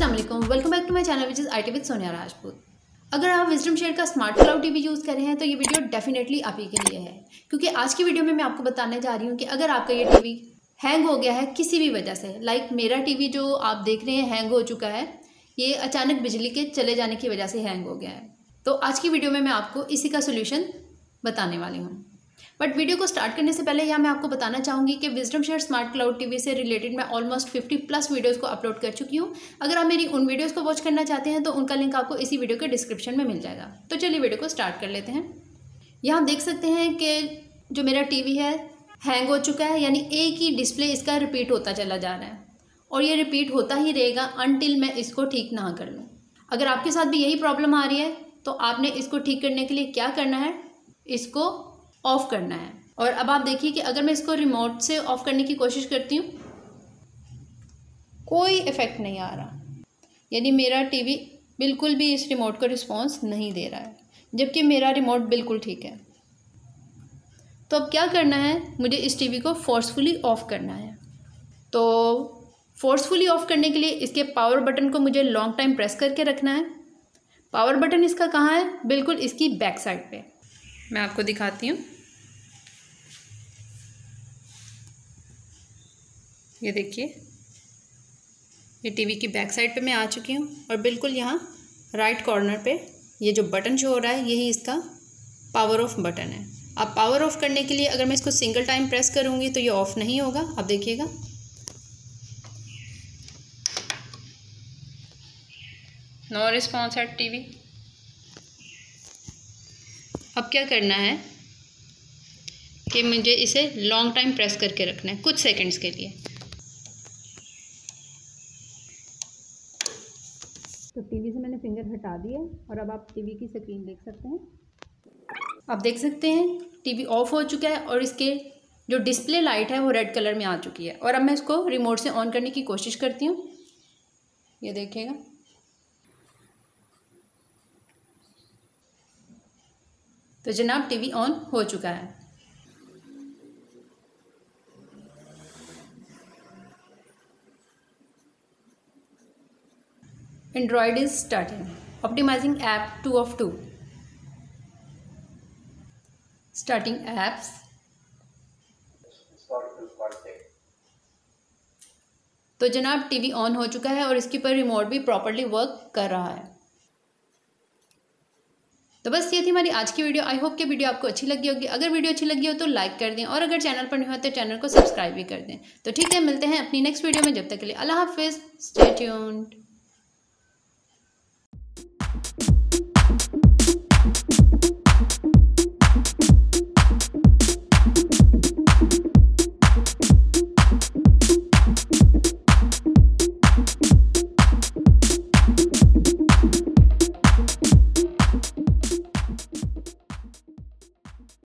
वालेकुम welcome back to my channel which is I T with Sonia Rajput अगर आप wisdom share का smart cloud TV use कर रहे हैं तो ये वीडियो डेफिनेटली आप ही के लिए है। क्योंकि आज की वीडियो में मैं आपको बताने जा रही हूँ कि अगर आपका ये टीवी हैंग हो गया है किसी भी वजह से लाइक मेरा टीवी जो आप देख रहे हैं हैंग हो चुका है, ये अचानक बिजली के चले जाने की वजह से हैंग हो गया है। तो आज की वीडियो में मैं आपको इसी का सोल्यूशन बताने वाली हूँ। बट वीडियो को स्टार्ट करने से पहले यहाँ मैं आपको बताना चाहूँगी कि Wisdom Share smart cloud TV से रिलेटेड मैं ऑलमोस्ट फिफ्टी प्लस वीडियोस को अपलोड कर चुकी हूँ। अगर आप मेरी उन वीडियोस को वॉच करना चाहते हैं तो उनका लिंक आपको इसी वीडियो के डिस्क्रिप्शन में मिल जाएगा। तो चलिए वीडियो को स्टार्ट कर लेते हैं। यहाँ देख सकते हैं कि जो मेरा टी है हैंग हो चुका है, यानी एक ही डिस्प्ले इसका रिपीट होता चला जा रहा है। और ये रिपीट होता ही रहेगा अनटिल मैं इसको ठीक ना कर लूँ। अगर आपके साथ भी यही प्रॉब्लम आ रही है तो आपने इसको ठीक करने के लिए क्या करना है? इसको ऑफ़ करना है। और अब आप देखिए कि अगर मैं इसको रिमोट से ऑफ़ करने की कोशिश करती हूँ, कोई इफ़ेक्ट नहीं आ रहा। यानी मेरा टीवी बिल्कुल भी इस रिमोट को रिस्पॉन्स नहीं दे रहा है, जबकि मेरा रिमोट बिल्कुल ठीक है। तो अब क्या करना है? मुझे इस टीवी को फोर्सफुली ऑफ़ करना है। तो फोर्सफुली ऑफ़ करने के लिए इसके पावर बटन को मुझे लॉन्ग टाइम प्रेस करके रखना है। पावर बटन इसका कहाँ है? बिल्कुल इसकी बैक साइड पे। मैं आपको दिखाती हूँ। ये देखिए। ये टीवी की बैक साइड पे मैं आ चुकी हूँ और बिल्कुल यहाँ राइट कॉर्नर पे ये जो बटन शो हो रहा है, यही इसका पावर ऑफ़ बटन है। अब पावर ऑफ़ करने के लिए अगर मैं इसको सिंगल टाइम प्रेस करूँगी तो ये ऑफ़ नहीं होगा, आप देखिएगा। No response at TV. क्या करना है कि मुझे इसे लॉन्ग टाइम प्रेस करके रखना है कुछ सेकंड्स के लिए। तो टीवी से मैंने फिंगर हटा दिया और अब आप टीवी की स्क्रीन देख सकते हैं। आप देख सकते हैं टीवी ऑफ़ हो चुका है और इसके जो डिस्प्ले लाइट है वो रेड कलर में आ चुकी है। और अब मैं इसको रिमोट से ऑन करने की कोशिश करती हूँ। ये देखिएगा। तो जनाब टीवी ऑन हो चुका है Android is starting optimizing app 2 of 2. Starting apps. तो जनाब टीवी ऑन हो चुका है और इसके ऊपर रिमोट भी प्रॉपरली वर्क कर रहा है तो बस ये थी हमारी आज की वीडियो। आई होप कि वीडियो आपको अच्छी लगी होगी। अगर वीडियो अच्छी लगी हो तो लाइक कर दें और अगर चैनल पर नहीं हो तो चैनल को सब्सक्राइब भी कर दें। तो ठीक है, मिलते हैं अपनी नेक्स्ट वीडियो में। जब तक के लिए अल्लाह हाफिज़। Stay tuned